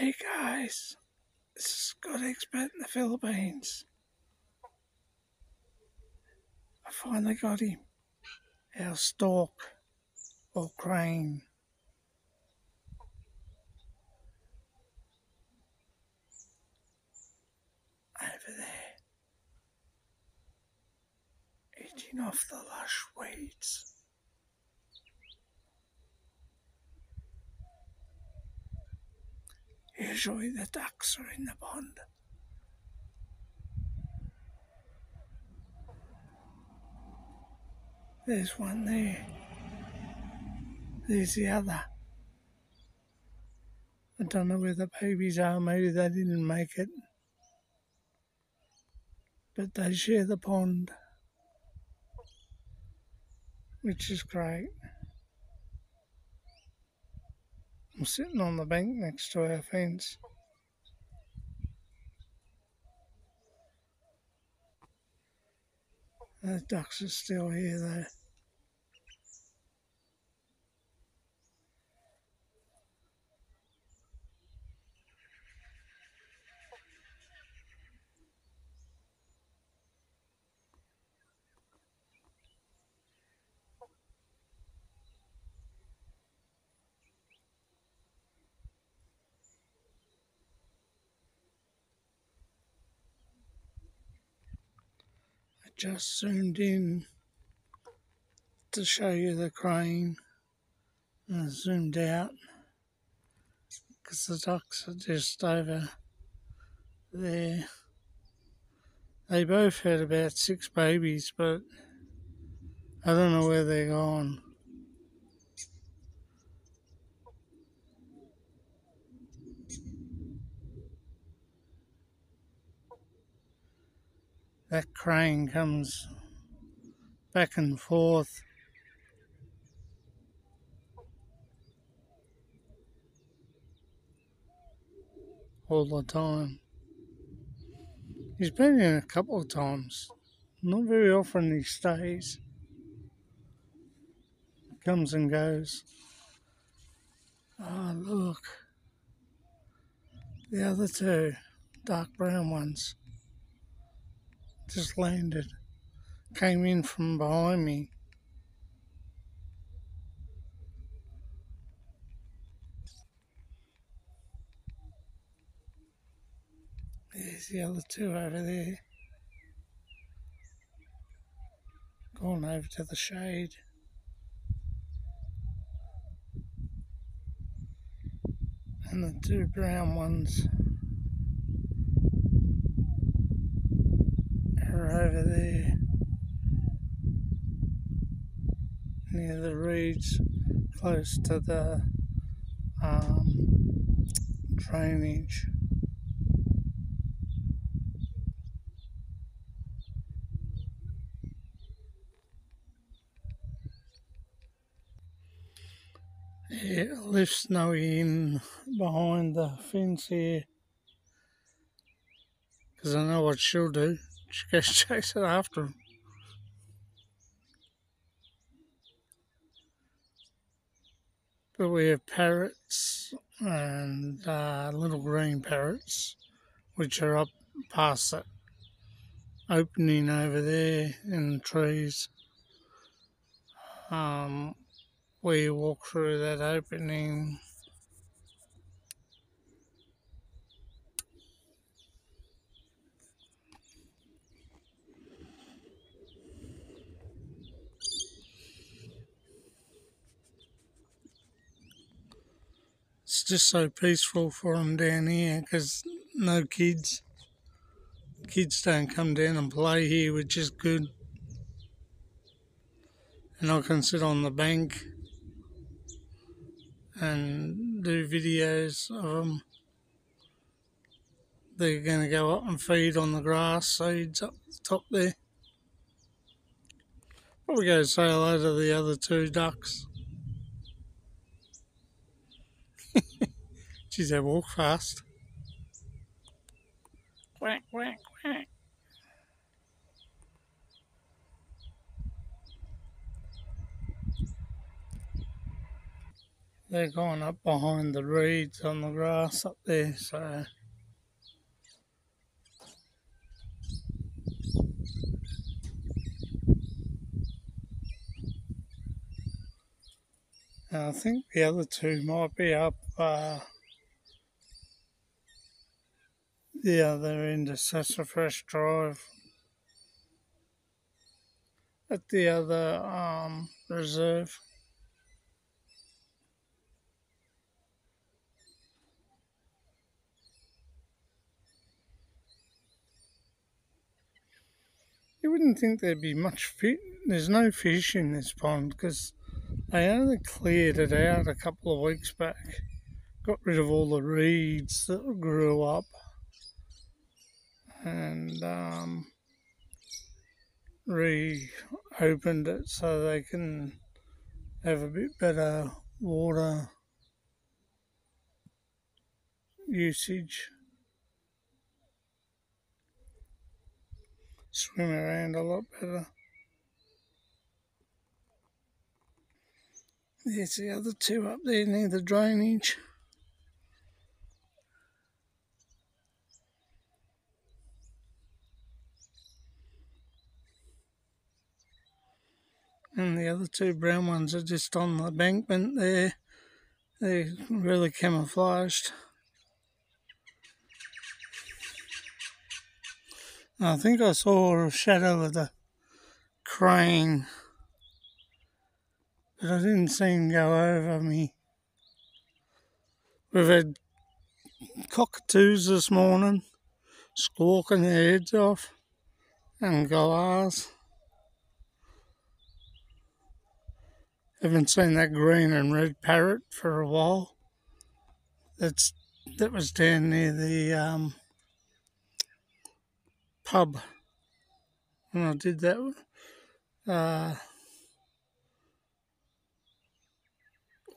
Hey guys, this is Scott Expat in the Philippines. I finally got him. Our stork or crane. Over there. Eating off the lush weeds. Usually the ducks are in the pond. There's one there. There's the other. I don't know where the babies are. Maybe they didn't make it. But they share the pond, which is great. I'm sitting on the bank next to our fence. The ducks are still here though. Just zoomed in to show you the crane and zoomed out because the ducks are just over there. They both had about six babies, but I don't know where they're gone. That crane comes back and forth. All the time. He's been in a couple of times. Not very often he stays. Comes and goes. Oh, look. The other two dark brown ones just landed, came in from behind me. There's the other two over there. Gone over to the shade. And the two brown ones over there near the reeds close to the um, drainage. Yeah, left Snowy in behind the fence here because I know what she'll do. She goes chasing after him. But we have parrots and uh, little green parrots, which are up past that opening over there in the trees. Um, we walk through that opening just so peaceful for them down here because no kids. Kids don't come down and play here, which is good. And I can sit on the bank and do videos of them. They're going to go up and feed on the grass seeds up the top there. Probably go say hello to the other two ducks. They walk fast. Quack, quack, quack. they're going up behind the reeds on the grass up there, so I think the other two might be up uh, the other end of Sassafras Drive at the other um, reserve. You wouldn't think there'd be much fish. There's no fish in this pond because they only cleared it out a couple of weeks back. Got rid of all the reeds that grew up and um, reopened it so they can have a bit better water usage. Swim around a lot better. There's the other two up there near the drainage. And the other two brown ones are just on the embankment there. They're really camouflaged. I think I saw a shadow of the crane but I didn't see him go over me. We've had cockatoos this morning squawking their heads off and galahs. Haven't seen that green and red parrot for a while. That's that was down near the um, pub when I did that. Uh,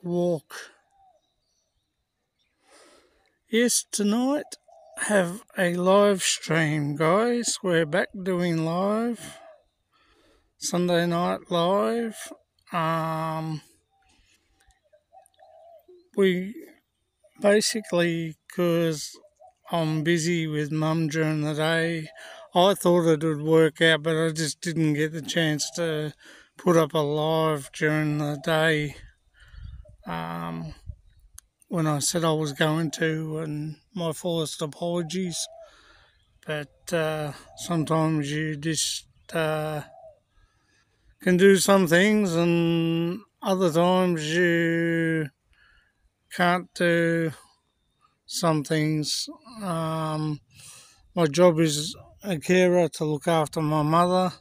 walk. Yes, tonight have a live stream, guys. We're back doing live. Sunday night live. Um, we basically, because I'm busy with mum during the day, I thought it would work out, but I just didn't get the chance to put up a live during the day um, when I said I was going to, and my fullest apologies. But uh, sometimes you just uh, can do some things, and other times you can't do some things. Um, my job is a carer to look after my mother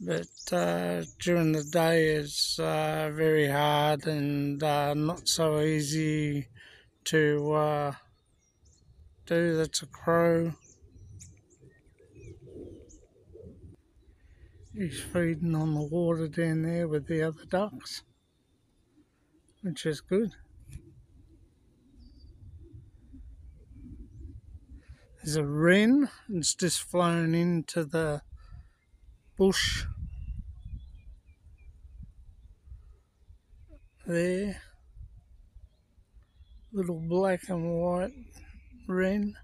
but uh, during the day it's uh, very hard and uh, not so easy to uh, do. That's a crow. He's feeding on the water down there with the other ducks, which is good. There's a wren, it's just flown into the bush there. Little black and white wren.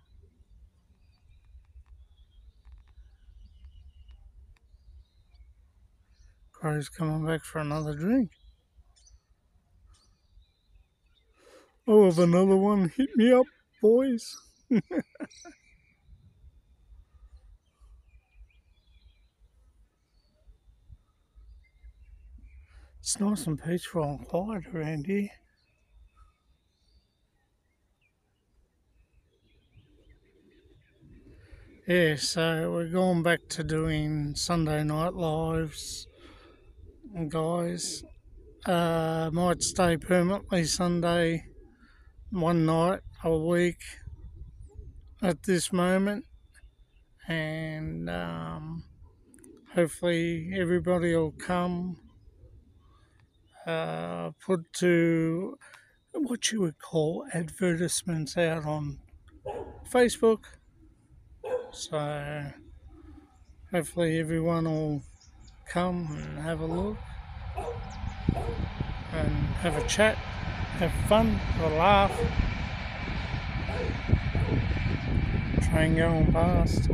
Crow's coming back for another drink. Oh, have another one. Hit me up, boys. It's nice and peaceful and quiet around here. Yeah, so we're going back to doing Sunday night lives, guys. Uh, might stay permanently Sunday, one night a week at this moment, and um, hopefully everybody will come uh, put to what you would call advertisements out on Facebook. So hopefully everyone will come and have a look and have a chat have fun, have a laugh. Train going past.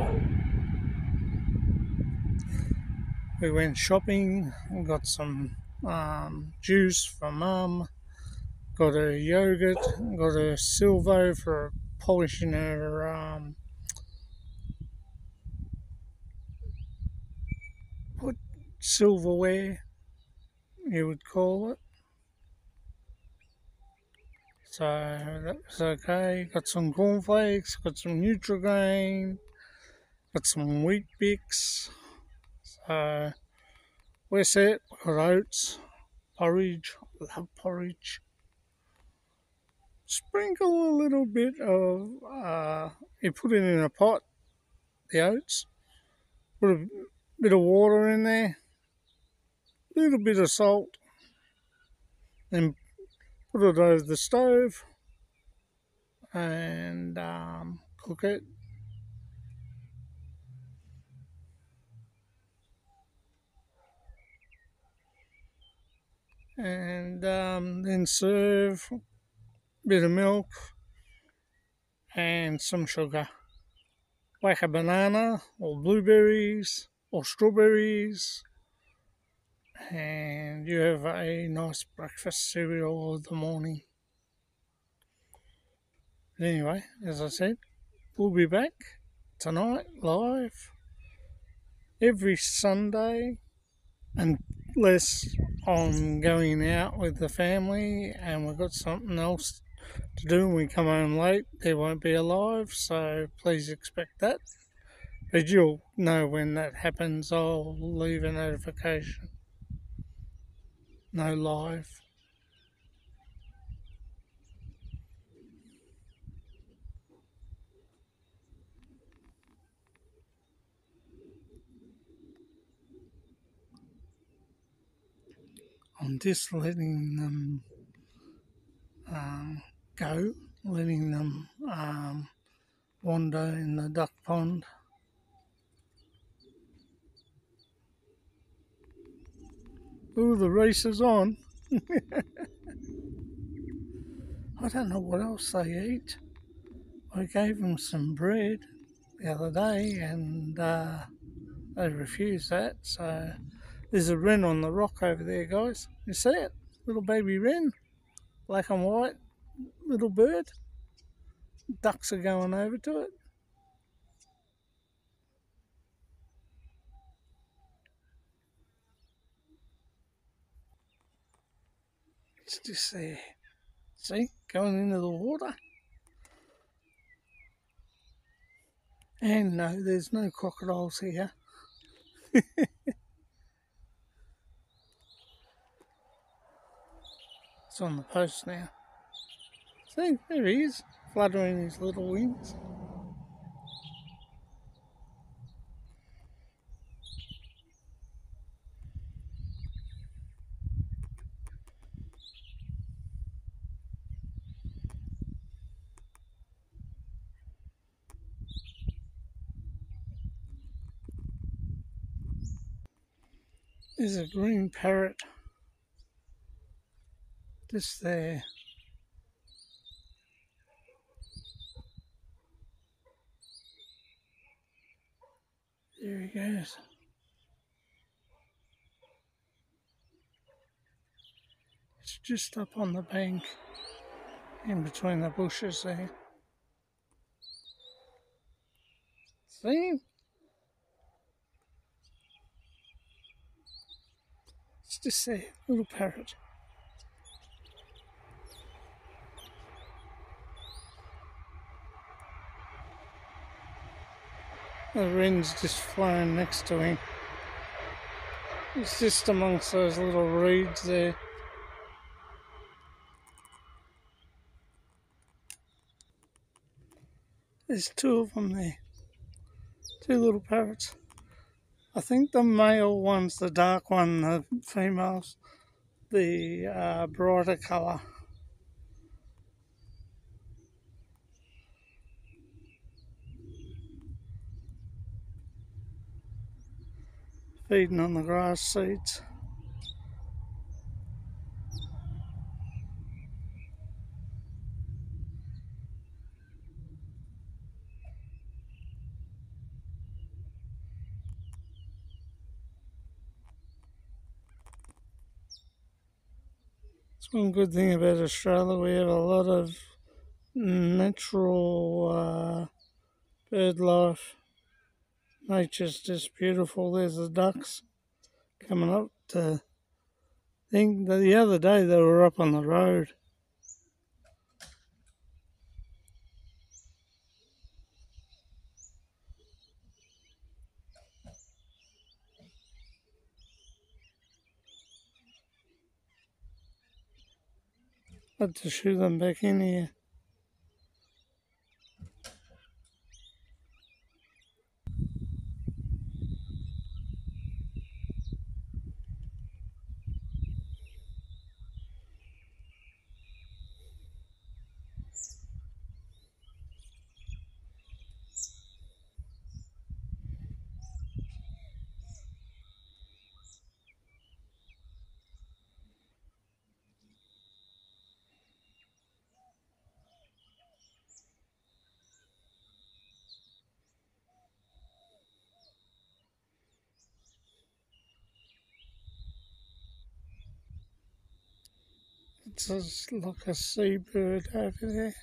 We went shopping got some um, juice for mum. Got a yogurt. Got a silvo for polishing her um, what silverware you would call it. So that was okay. Got some cornflakes, got some Nutrigrain, got some wheat bix. So we're set. Got oats, porridge. Love porridge. Sprinkle a little bit of. Uh, you put it in a pot. The oats. Put a bit of water in there. Little bit of salt. And put it over the stove and um, cook it. And um, then serve a bit of milk and some sugar. Whack a banana or blueberries or strawberries and you have a nice breakfast cereal of the morning. Anyway, as I said, we'll be back tonight live every Sunday unless I'm going out with the family and we've got something else to do and we come home late, there won't be a live, so please expect that. But you'll know when that happens, I'll leave a notification no life. I'm just letting them um, go, letting them um, wander in the duck pond. Ooh, the race is on. I don't know what else they eat. I gave them some bread the other day and uh, they refused that. So there's a wren on the rock over there, guys. You see it? Little baby wren, black and white, little bird. Ducks are going over to it. It's just there. See, going into the water. And no, there's no crocodiles here. it's on the post now. See, there he is, fluttering his little wings. Is a green parrot just there. There he goes. It's just up on the bank in between the bushes there. See? Just a little parrot. The wren's just flying next to him. It's just amongst those little reeds there. There's two of them there. Two little parrots. I think the male one's the dark one, the female's the uh, brighter colour. Feeding on the grass seeds. One good thing about Australia, we have a lot of natural uh, bird life. Nature's just beautiful. There's the ducks coming up to think that the other day they were up on the road. Had to shoot them back in here. Just like a seabird over there.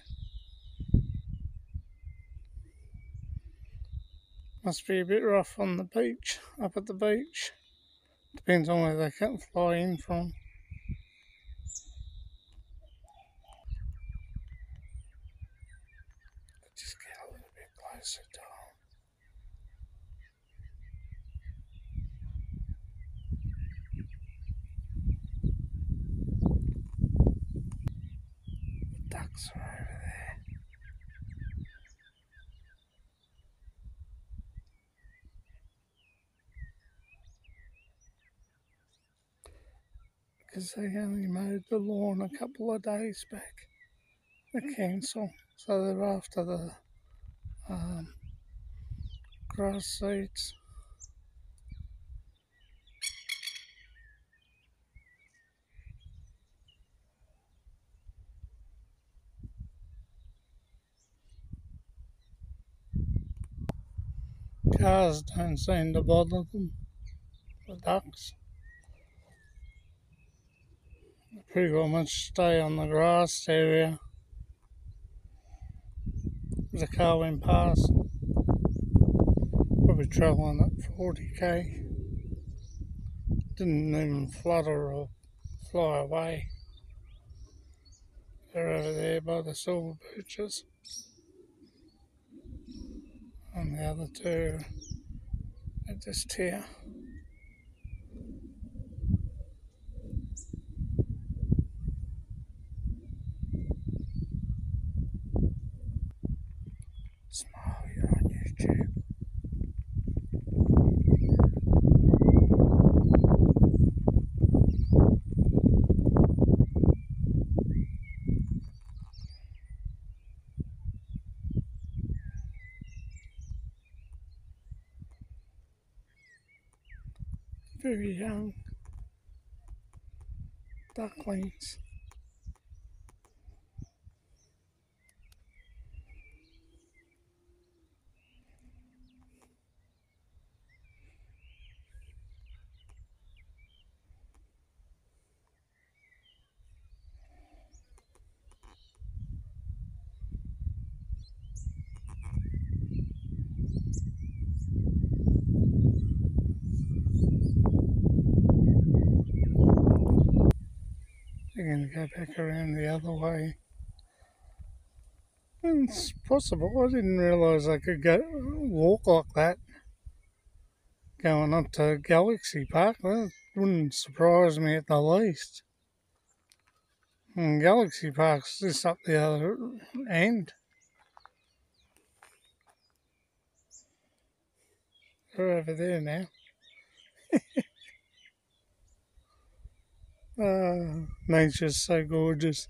Must be a bit rough on the beach, up at the beach. Depends on where they can fly in from. Just get a little bit closer to ducks are over there. Because they only mowed the lawn a couple of days back, the council. So they're after the um, grass seeds. Cars don't seem to bother them, the ducks. They pretty well much stay on the grass area. The car went past, probably travelling at 40k. Didn't even flutter or fly away. They're over there by the silver birches and the other two are just here. Ducklings. They're to go back around the other way. It's possible. I didn't realise I could go walk like that. Going up to Galaxy Park, that wouldn't surprise me at the least. And Galaxy Park's just up the other end. They're over there now. Uh, nature's so gorgeous.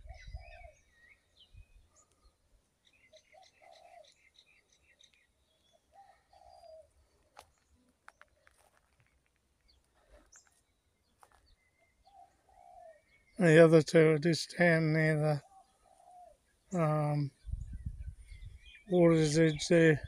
The other two are just down near the um, water's edge there.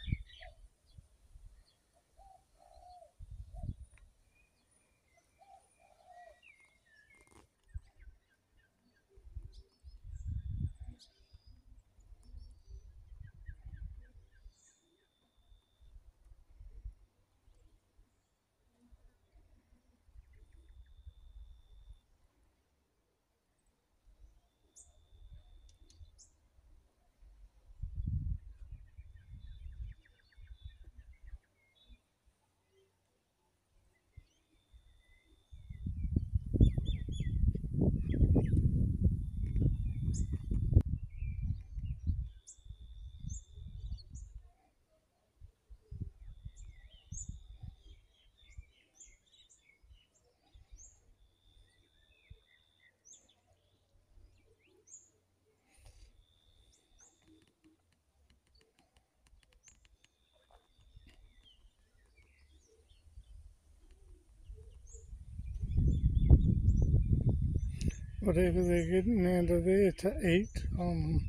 Whatever they're getting out of there to eat. Um,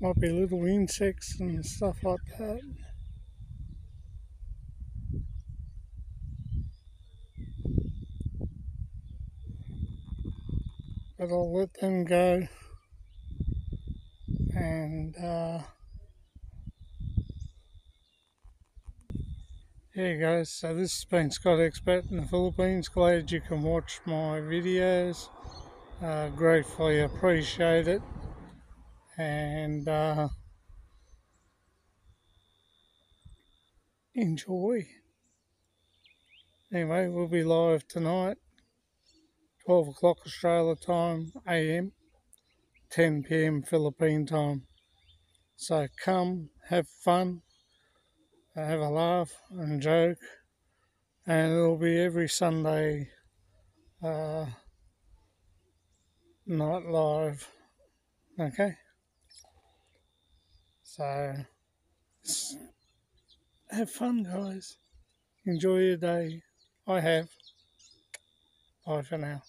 might be little insects and stuff like that. But I'll let them go and uh, There guys, so this has been Scott Expat in the Philippines. Glad you can watch my videos. Uh, gratefully appreciate it. And uh, enjoy. Anyway, we'll be live tonight, 12 o'clock Australia time, AM, 10 pm Philippine time. So come, have fun, have a laugh and joke, and it'll be every Sunday uh, night live. Okay, so have fun, guys. Enjoy your day. I have. Bye for now.